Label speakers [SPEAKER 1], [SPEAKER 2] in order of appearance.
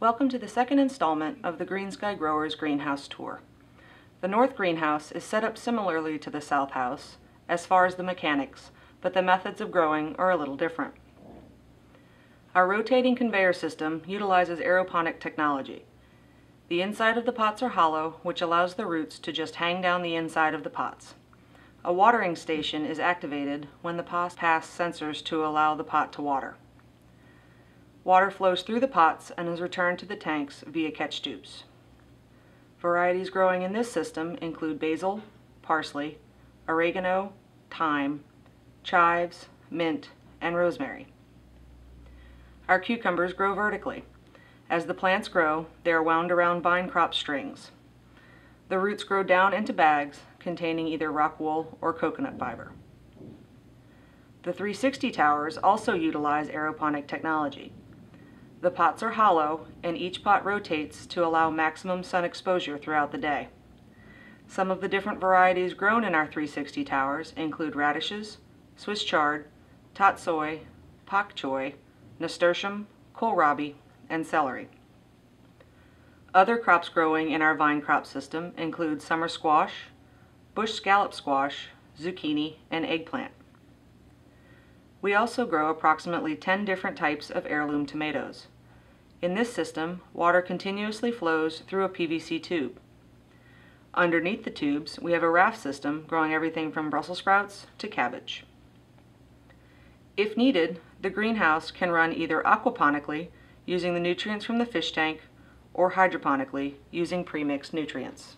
[SPEAKER 1] Welcome to the second installment of the Green Sky Growers Greenhouse Tour. The north greenhouse is set up similarly to the south house as far as the mechanics, but the methods of growing are a little different. Our rotating conveyor system utilizes aeroponic technology. The inside of the pots are hollow, which allows the roots to just hang down the inside of the pots. A watering station is activated when the pots pass sensors to allow the pot to water. Water flows through the pots and is returned to the tanks via catch tubes. Varieties growing in this system include basil, parsley, oregano, thyme, chives, mint, and rosemary. Our cucumbers grow vertically. As the plants grow, they are wound around vine crop strings. The roots grow down into bags containing either rock wool or coconut fiber. The 360 towers also utilize aeroponic technology. The pots are hollow and each pot rotates to allow maximum sun exposure throughout the day. Some of the different varieties grown in our 360 towers include radishes, Swiss chard, tatsoi, pak choi, nasturtium, kohlrabi, and celery. Other crops growing in our vine crop system include summer squash, bush scallop squash, zucchini, and eggplant. We also grow approximately 10 different types of heirloom tomatoes. In this system, water continuously flows through a PVC tube. Underneath the tubes, we have a raft system growing everything from Brussels sprouts to cabbage. If needed, the greenhouse can run either aquaponically, using the nutrients from the fish tank, or hydroponically, using premixed nutrients.